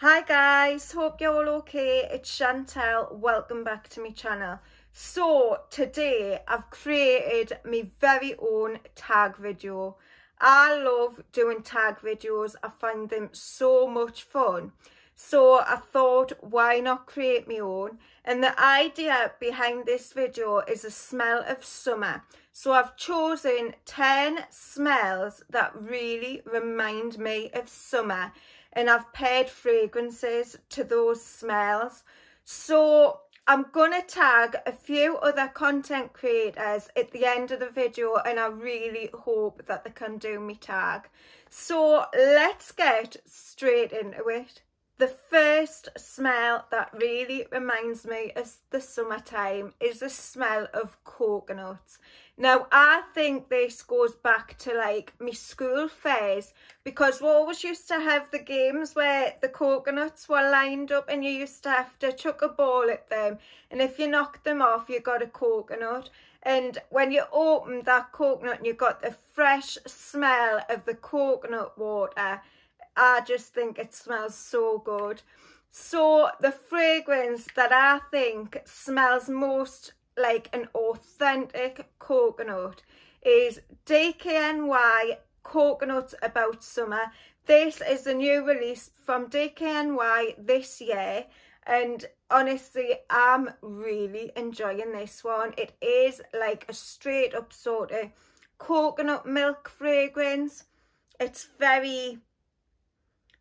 Hi guys, hope you're all okay. It's Chantel, welcome back to my channel. So today I've created my very own tag video. I love doing tag videos, I find them so much fun. So I thought why not create my own and the idea behind this video is a smell of summer. So I've chosen 10 smells that really remind me of summer and I've paired fragrances to those smells. So I'm going to tag a few other content creators at the end of the video and I really hope that they can do me tag. So let's get straight into it. The first smell that really reminds me of the summertime is the smell of coconuts. Now, I think this goes back to like my school phase because we always used to have the games where the coconuts were lined up and you used to have to chuck a ball at them. And if you knocked them off, you got a coconut. And when you opened that coconut and you got the fresh smell of the coconut water, I just think it smells so good. So the fragrance that I think smells most like an authentic coconut is DKNY Coconuts About Summer. This is the new release from DKNY this year and honestly I'm really enjoying this one. It is like a straight up sort of coconut milk fragrance. It's very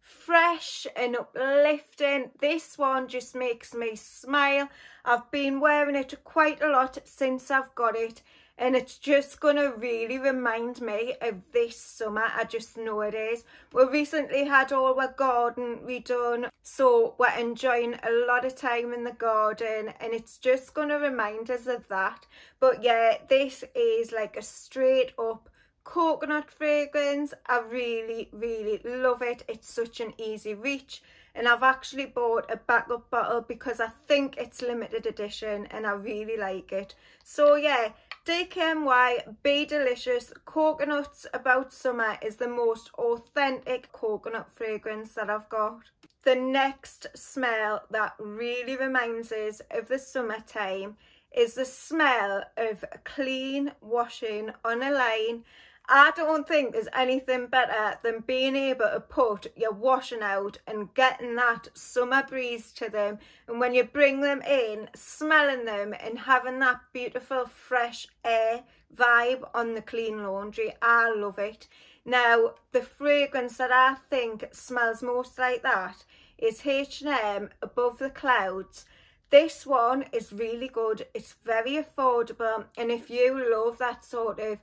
fresh and uplifting. This one just makes me smile. I've been wearing it quite a lot since I've got it and it's just going to really remind me of this summer. I just know it is. We recently had all our garden redone, so we're enjoying a lot of time in the garden and it's just going to remind us of that. But yeah, this is like a straight up coconut fragrance. I really, really love it. It's such an easy reach. And I've actually bought a backup bottle because I think it's limited edition and I really like it. So yeah, DKNY Be Delicious Coconuts About Summer is the most authentic coconut fragrance that I've got. The next smell that really reminds us of the summertime is the smell of clean washing on a line I don't think there's anything better than being able to put your washing out and getting that summer breeze to them. And when you bring them in, smelling them and having that beautiful fresh air vibe on the clean laundry. I love it. Now, the fragrance that I think smells most like that is H&M Above the Clouds. This one is really good. It's very affordable. And if you love that sort of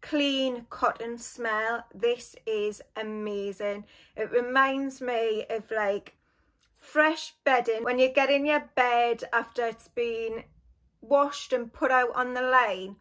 clean cotton smell. This is amazing. It reminds me of like fresh bedding. When you get in your bed after it's been washed and put out on the line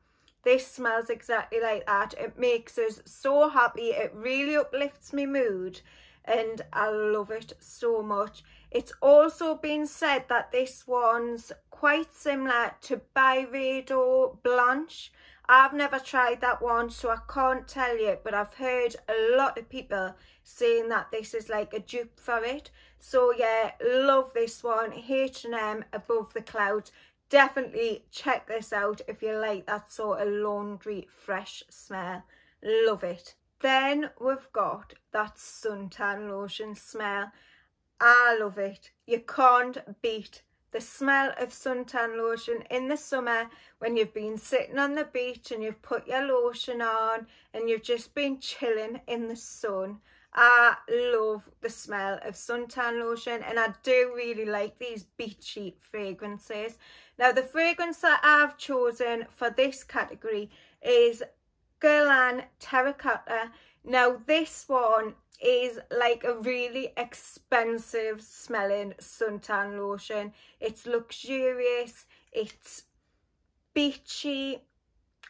this smells exactly like that. It makes us so happy. It really uplifts my mood and I love it so much. It's also been said that this one's quite similar to Byredo Blanche I've never tried that one, so I can't tell you, but I've heard a lot of people saying that this is like a dupe for it. So yeah, love this one, H&M Above the Clouds. Definitely check this out if you like that sort of laundry fresh smell. Love it. Then we've got that suntan lotion smell. I love it. You can't beat the smell of suntan lotion in the summer when you've been sitting on the beach and you've put your lotion on and you've just been chilling in the sun. I love the smell of suntan lotion and I do really like these beachy fragrances. Now the fragrance that I've chosen for this category is Guerlain Terracotta. Now this one is like a really expensive smelling suntan lotion. It's luxurious, it's beachy,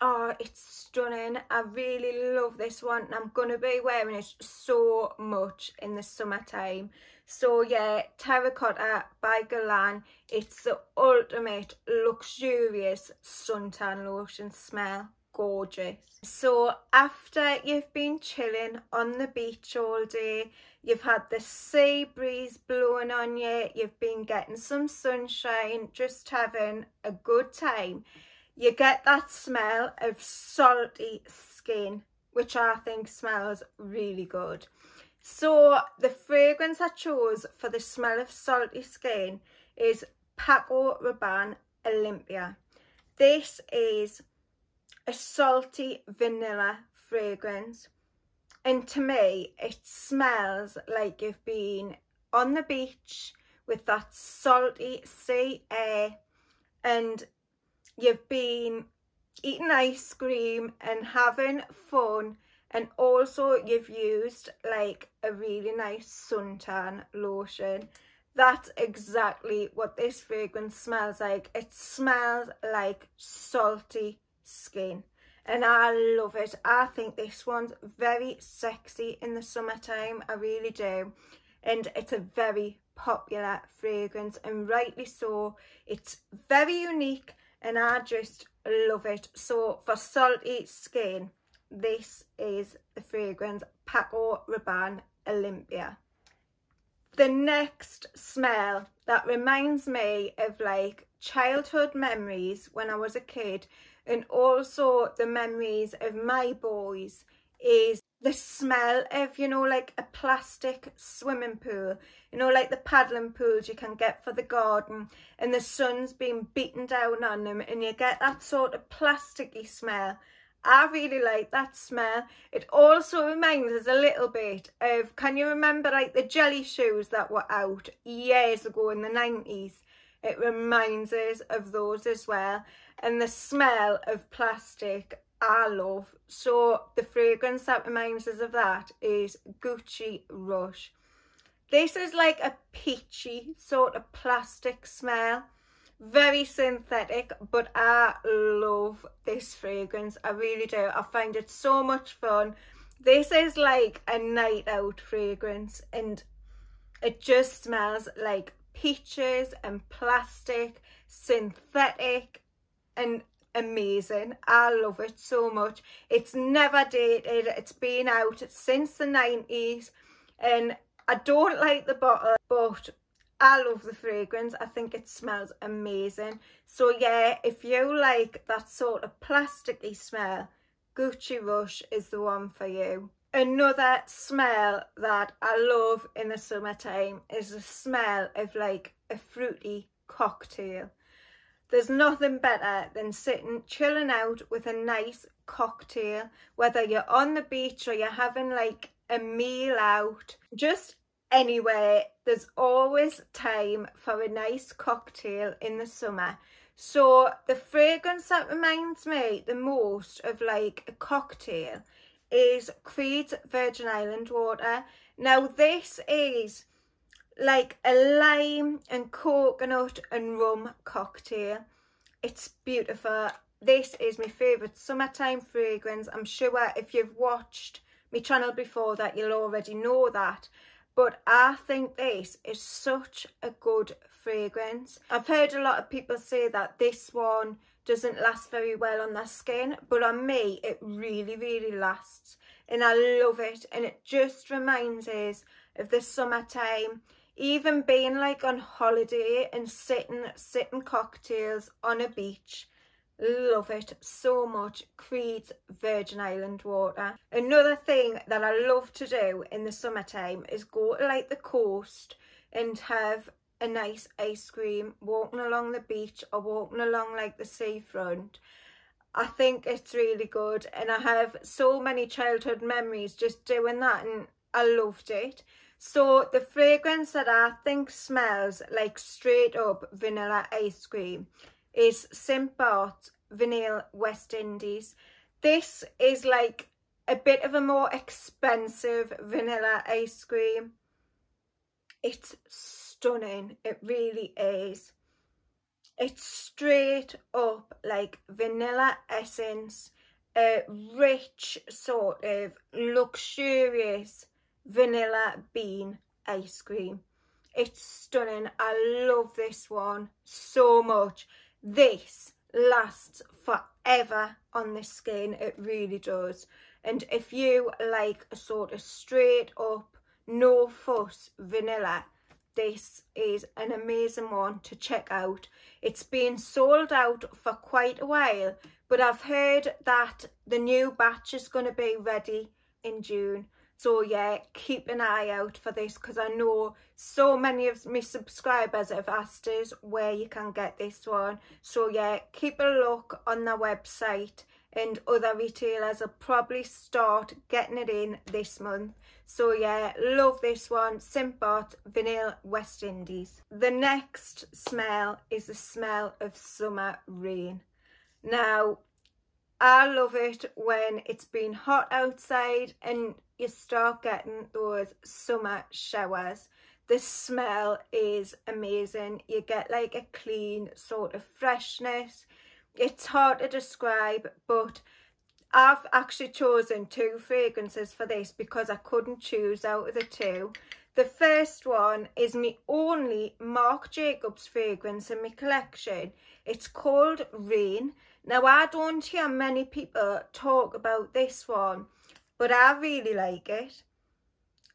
oh it's stunning. I really love this one and I'm going to be wearing it so much in the summertime. So yeah, Terracotta by Guerlain, it's the ultimate luxurious suntan lotion smell gorgeous. So after you've been chilling on the beach all day, you've had the sea breeze blowing on you, you've been getting some sunshine, just having a good time, you get that smell of salty skin, which I think smells really good. So the fragrance I chose for the smell of salty skin is Paco Rabanne Olympéa. This is a salty vanilla fragrance. And to me it smells like you've been on the beach with that salty sea air. And you've been eating ice cream and having fun. And also you've used like a really nice suntan lotion. That's exactly what this fragrance smells like. It smells like salty skin and I love it. I think this one's very sexy in the summertime. I really do. And it's a very popular fragrance and rightly so. It's very unique and I just love it. So for salty skin, this is the fragrance Paco Rabanne Olympéa. The next smell that reminds me of like childhood memories when I was a kid and also the memories of my boys is the smell of, you know, like a plastic swimming pool, you know, like the paddling pools you can get for the garden and the sun's being beaten down on them and you get that sort of plasticky smell. I really like that smell. It also reminds us a little bit of, can you remember like the jelly shoes that were out years ago in the 90s? It reminds us of those as well and the smell of plastic I love. So the fragrance that reminds us of that is Gucci Rush. This is like a peachy sort of plastic smell. Very synthetic, but I love this fragrance. I really do. I find it so much fun. This is like a night out fragrance and it just smells like peaches and plastic, synthetic and amazing. I love it so much. It's never dated. It's been out since the 90s and I don't like the bottle but I love the fragrance. I think it smells amazing. So yeah, if you like that sort of plasticky smell, Gucci Rush is the one for you. Another smell that I love in the summertime is the smell of like a fruity cocktail. There's nothing better than sitting, chilling out with a nice cocktail, whether you're on the beach or you're having like a meal out, just anywhere. There's always time for a nice cocktail in the summer. So the fragrance that reminds me the most of like a cocktail is Creed's Virgin Island Water. Now this is like a lime and coconut and rum cocktail. It's beautiful. This is my favourite summertime fragrance. I'm sure if you've watched my channel before that you'll already know that. But I think this is such a good fragrance. I've heard a lot of people say that this one doesn't last very well on their skin. But on me, it really, really lasts. And I love it. And it just reminds us of the summertime even being like on holiday and sitting sitting cocktails on a beach love it so much creed's virgin island water another thing that i love to do in the summertime is go to like the coast and have a nice ice cream walking along the beach or walking along like the seafront I think it's really good and I have so many childhood memories just doing that and I loved it. So the fragrance that I think smells like straight up vanilla ice cream is St. Bart's Vanille West Indies. This is like a bit of a more expensive vanilla ice cream. It's stunning. It really is. It's straight up like vanilla essence, a rich sort of luxurious vanilla bean ice cream. It's stunning. I love this one so much. This lasts forever on the skin. It really does. And if you like a sort of straight up, no fuss vanilla, this is an amazing one to check out. It's been sold out for quite a while, but I've heard that the new batch is going to be ready in June. So yeah, keep an eye out for this because I know so many of my subscribers have asked us where you can get this one. So yeah, keep a look on their website and other retailers will probably start getting it in this month. So yeah, love this one, St. Barth Vanilla West Indies. The next smell is the smell of summer rain. Now, I love it when it's been hot outside and you start getting those summer showers. The smell is amazing. You get like a clean sort of freshness. It's hard to describe, but I've actually chosen two fragrances for this because I couldn't choose out of the two. The first one is my only Marc Jacobs fragrance in my collection. It's called Rain. Now, I don't hear many people talk about this one but I really like it.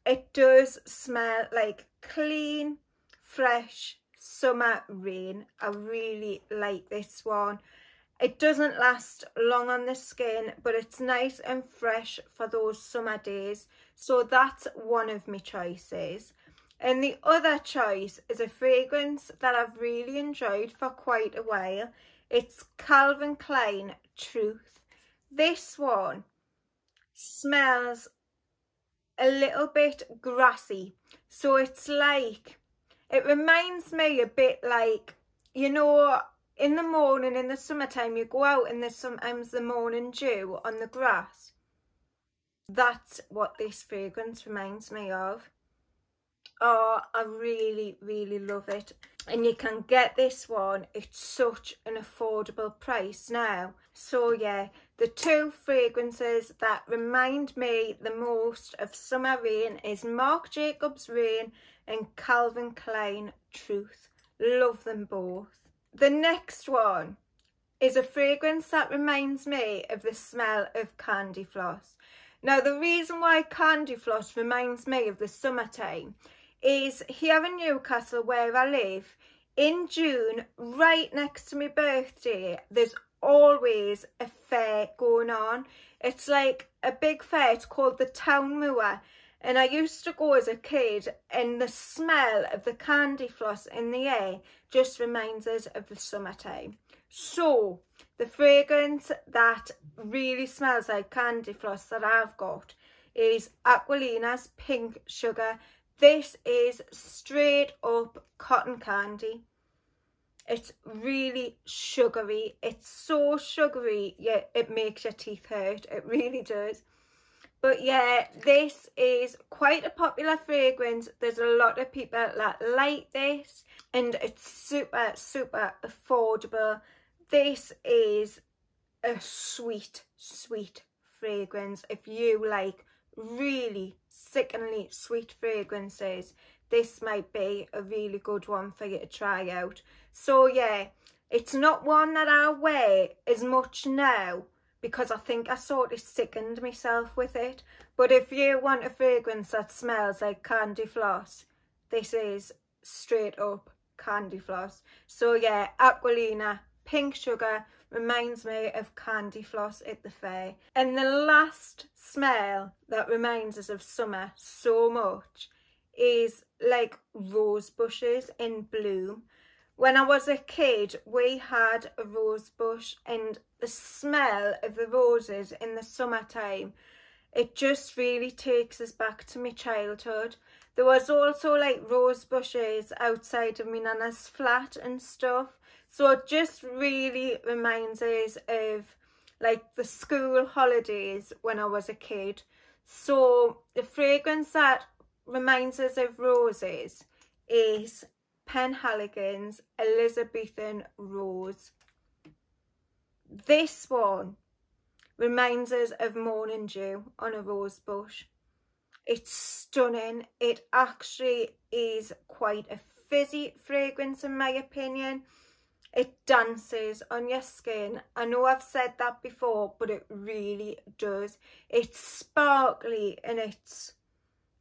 It does smell like clean, fresh summer rain. I really like this one. It doesn't last long on the skin, but it's nice and fresh for those summer days. So that's one of my choices. And the other choice is a fragrance that I've really enjoyed for quite a while. It's Calvin Klein Truth. This one smells a little bit grassy. So it's like, it reminds me a bit like, you know, in the morning, in the summertime, you go out and there's sometimes the morning dew on the grass. That's what this fragrance reminds me of. Oh, I really, really love it. And you can get this one at such an affordable price now. So yeah, the two fragrances that remind me the most of summer rain is Marc Jacobs Rain and Calvin Klein Truth. Love them both. The next one is a fragrance that reminds me of the smell of candy floss. Now the reason why candy floss reminds me of the summertime is here in Newcastle where I live, in June, right next to my birthday, there's always a fair going on. It's like a big fair, it's called the Town Moor. And I used to go as a kid and the smell of the candy floss in the air just reminds us of the summertime. So, the fragrance that really smells like candy floss that I've got is Aquolina's Pink Sugar this is straight up cotton candy. It's really sugary. It's so sugary, yet it makes your teeth hurt. It really does. But yeah, this is quite a popular fragrance. There's a lot of people that like this and it's super, super affordable. This is a sweet, sweet fragrance if you like really sickeningly sweet fragrances, this might be a really good one for you to try out. So yeah, it's not one that I wear as much now because I think I sort of sickened myself with it. But if you want a fragrance that smells like candy floss, this is straight up candy floss. So yeah, Aquolina, pink sugar, reminds me of candy floss at the fair. And the last smell that reminds us of summer so much is like rose bushes in bloom. When I was a kid, we had a rose bush and the smell of the roses in the summertime, it just really takes us back to my childhood. There was also like rose bushes outside of my nana's flat and stuff so it just really reminds us of like the school holidays when I was a kid. So the fragrance that reminds us of roses is Penhaligon's Elisabethan Rose. This one reminds us of morning dew on a rose bush. It's stunning. It actually is quite a fizzy fragrance in my opinion it dances on your skin. I know I've said that before, but it really does. It's sparkly and it's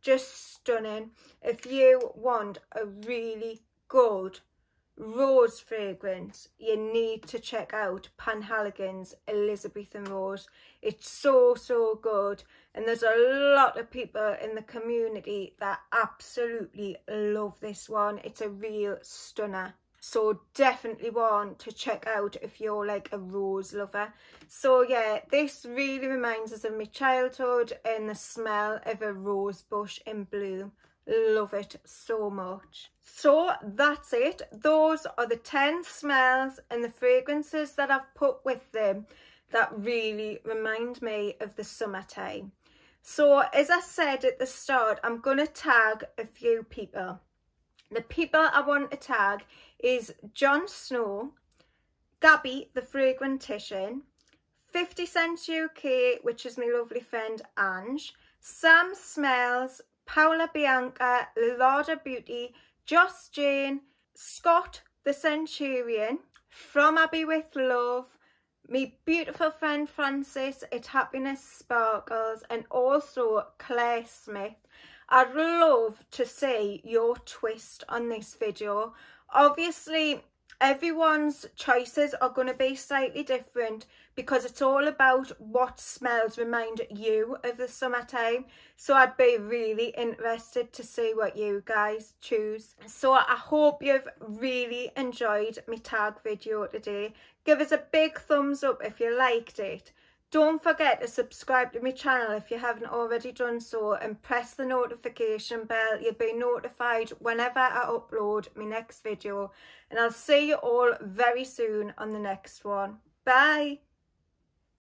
just stunning. If you want a really good rose fragrance, you need to check out Penhaligon's Elisabethan Rose. It's so, so good. And there's a lot of people in the community that absolutely love this one. It's a real stunner. So definitely one to check out if you're like a rose lover. So yeah, this really reminds us of my childhood and the smell of a rose bush in bloom love it so much. So that's it. Those are the 10 smells and the fragrances that i've put with them that really remind me of the summertime so as i said at the start i'm going to tag a few people. The people i want to tag is Jon Snow gabby the fragrantician 50 cent uk which is my lovely friend ange sam smells Paola Bianka, Lalada Beauty, Joss Jane, Scott the Scenturion, From Abi with Love, me beautiful friend Frances at Happiness Sparkles and also Claire Smith. I'd love to see your twist on this video. Obviously, everyone's choices are going to be slightly different because it's all about what smells remind you of the summertime so I'd be really interested to see what you guys choose. So I hope you've really enjoyed my tag video today. Give us a big thumbs up if you liked it don't forget to subscribe to my channel if you haven't already done so and press the notification bell. You'll be notified whenever I upload my next video. And I'll see you all very soon on the next one. Bye.